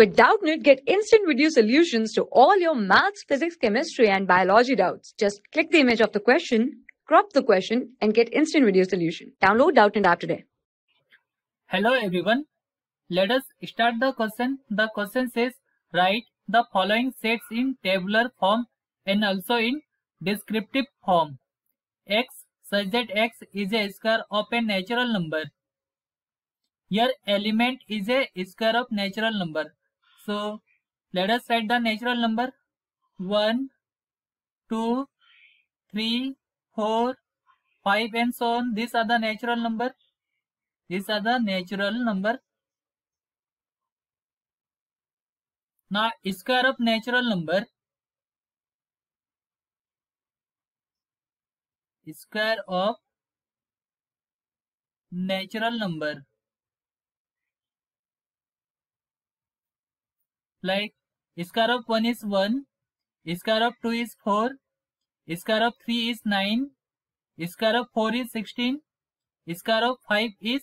With Doubtnut, get instant video solutions to all your maths, physics, chemistry, and biology doubts. Just click the image of the question, crop the question, and get instant video solution. Download Doubtnut app today. Hello everyone. Let us start the question. The question says write the following sets in tabular form and also in descriptive form. x such that x is a square of a natural number. Here element is a square of natural number. So let us write the natural number 1, 2, 3, 4, 5 and so on. These are the natural number. These are the natural number. Now square of natural number square of natural number like square of 1 is 1, square of 2 is 4, square of 3 is 9, square of 4 is 16, square of 5 is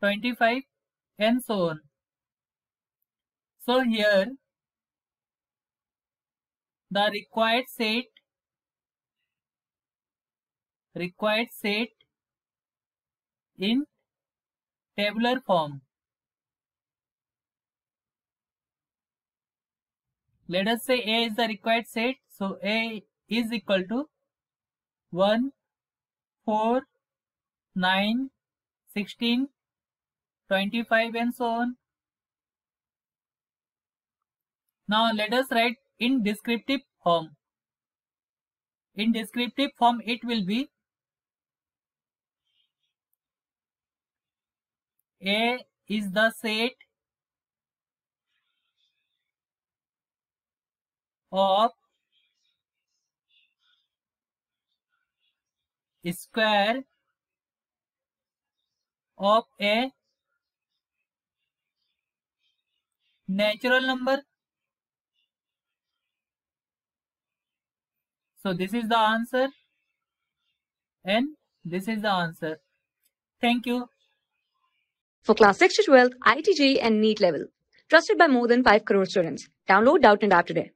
25 and so on. So here the required set required set in tabular form let us say A is the required set. So A is equal to 1, 4, 9, 16, 25 and so on. Now let us write in descriptive form. In descriptive form it will be A is the set of square of a natural number. So this is the answer and this is the answer. Thank you. For class 6 to 12, IIT JEE and NEET level. Trusted by more than 5 crore students. Download Doubtnut app today.